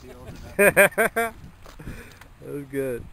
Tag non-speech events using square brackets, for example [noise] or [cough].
[laughs] that was good.